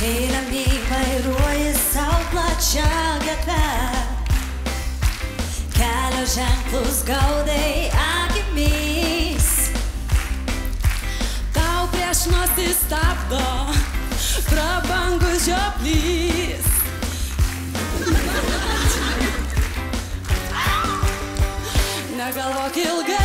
einam į vairuoji savo plačią gatvę. Kelio ženklus gaudai akimis. Tau prieš nosį stabdo prabangus žioplys. Negalvok ilgai.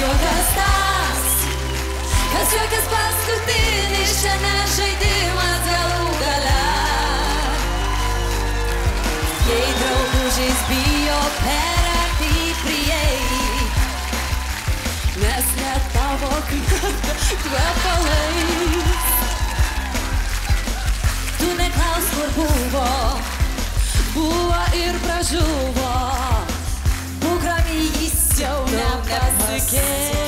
Juokas tas, kas juokas paskutinis šiame žaidimas galų gale. Jei draugužiais bijo per arti prieiti. Nes net tavo kvepalais Tu neklaus, kur buvo, buvo ir pražuvo, yeah.